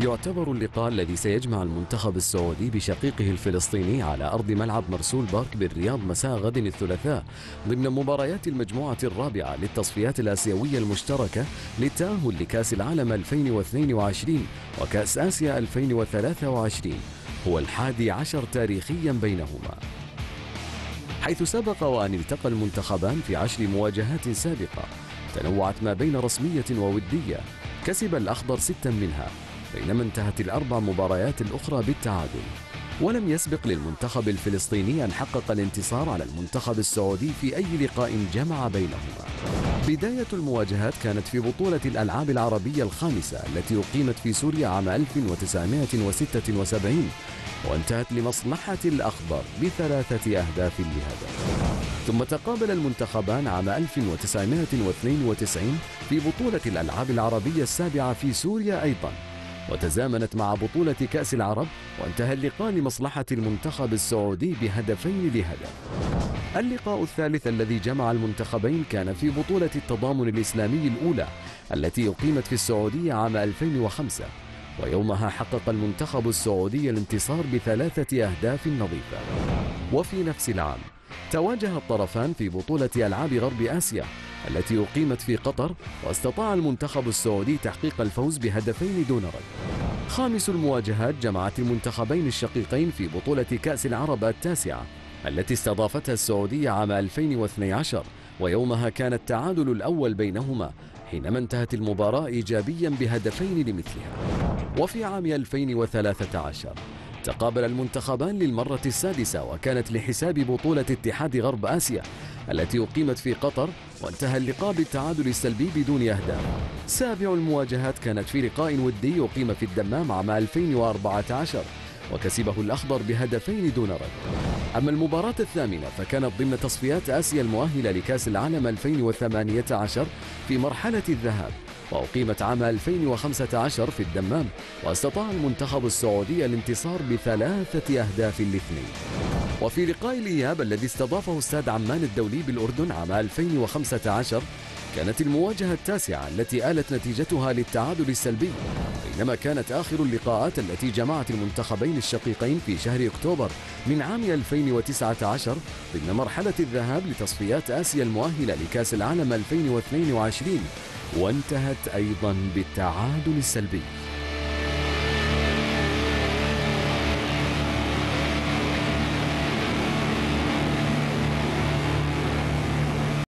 يعتبر اللقاء الذي سيجمع المنتخب السعودي بشقيقه الفلسطيني على أرض ملعب مرسول بارك بالرياض مساء غد الثلاثاء ضمن مباريات المجموعة الرابعة للتصفيات الآسيوية المشتركة للتأهل لكأس العالم 2022 وكأس آسيا 2023 هو الحادي عشر تاريخيا بينهما. حيث سبق وأن التقى المنتخبان في عشر مواجهات سابقة تنوعت ما بين رسمية وودية كسب الأخضر ستا منها. بينما انتهت الأربع مباريات الأخرى بالتعادل. ولم يسبق للمنتخب الفلسطيني أن حقق الانتصار على المنتخب السعودي في أي لقاء جمع بينهما. بداية المواجهات كانت في بطولة الألعاب العربية الخامسة التي أقيمت في سوريا عام 1976 وانتهت لمصلحة الأخضر بثلاثة أهداف لهدف ثم تقابل المنتخبان عام 1992 في بطولة الألعاب العربية السابعة في سوريا أيضا. وتزامنت مع بطولة كأس العرب وانتهى اللقاء لمصلحة المنتخب السعودي بهدفين لهدف. اللقاء الثالث الذي جمع المنتخبين كان في بطولة التضامن الإسلامي الأولى التي أقيمت في السعودية عام 2005 ويومها حقق المنتخب السعودي الانتصار بثلاثة أهداف نظيفة. وفي نفس العام تواجه الطرفان في بطولة ألعاب غرب آسيا التي أقيمت في قطر واستطاع المنتخب السعودي تحقيق الفوز بهدفين دون رد. خامس المواجهات جمعت المنتخبين الشقيقين في بطولة كأس العرب التاسعة التي استضافتها السعودية عام 2012 ويومها كان التعادل الأول بينهما حينما انتهت المباراة إيجابيا بهدفين لمثلها. وفي عام 2013 تقابل المنتخبان للمرة السادسة وكانت لحساب بطولة اتحاد غرب آسيا التي أقيمت في قطر وانتهى اللقاء بالتعادل السلبي بدون أهداف سابع المواجهات كانت في لقاء ودي أقيم في الدمام عام 2014 وكسبه الأخضر بهدفين دون رد. أما المباراة الثامنة فكانت ضمن تصفيات آسيا المؤهلة لكأس العالم 2018 في مرحلة الذهاب. وأقيمت عام 2015 في الدمام واستطاع المنتخب السعودي الانتصار بثلاثة أهداف لاثنين. وفي لقاء الإياب الذي استضافه استاد عمان الدولي بالأردن عام 2015 كانت المواجهة التاسعة التي آلت نتيجتها للتعادل السلبي بينما كانت آخر اللقاءات التي جمعت المنتخبين الشقيقين في شهر أكتوبر من عام 2019 ضمن مرحلة الذهاب لتصفيات آسيا المؤهلة لكأس العالم 2022 وانتهت أيضا بالتعادل السلبي.